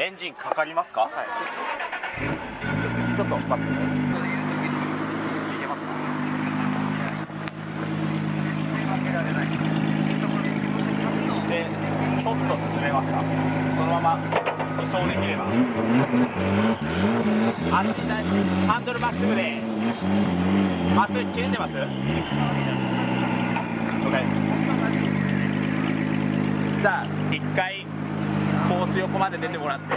エンジンかかりますか？はい。ちょっと待ってでちょっと進めますか？そのまま移送できれば。ハンドルまっすぐで。まっすぐ切れてます横まで出てもらって